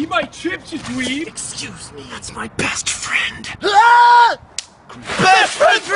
Eat my chips, you dweeb! Excuse me, that's my best friend. Ah! Best friend's